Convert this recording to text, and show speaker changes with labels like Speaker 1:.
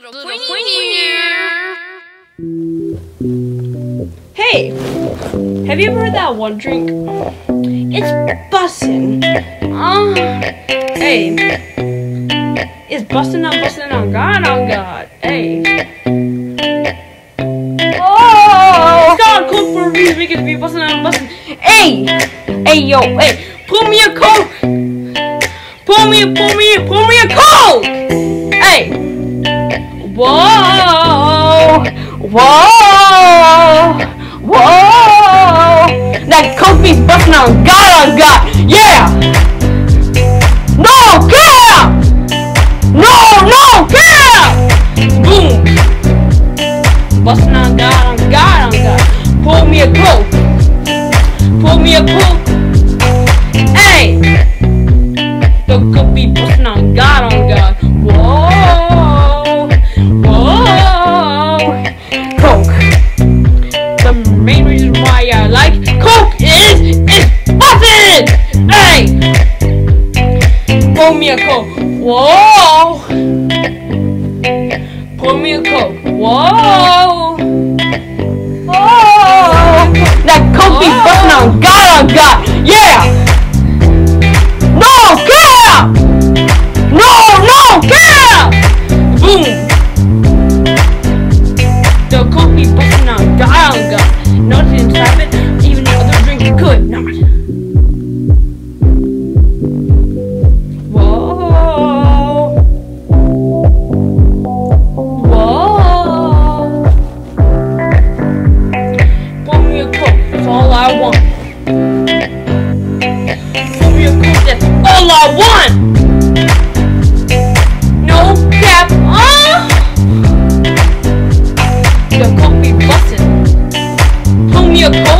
Speaker 1: little, Lil Quinny here.
Speaker 2: Hey, have you ever heard that one drink? It's bussin'. Uh, hey, it's bustin' on bustin' on God on God. Hey. Oh, it's coke for a reason because we bustin' on bustin'. Hey, hey yo, hey, pull me a coke. Pull me, pull me, pull me a coke. Whoa, whoa, whoa. That be's busting on God on God. Yeah. No cap. No, no cap. Boom. Busting on God Pour me a Coke. Whoa. Pour me a Coke. Whoa. Whoa. That Coke be busting on God on God. All I want. Pour me a coke, that's all I want. No cap, coke be bustin'. Pull me a no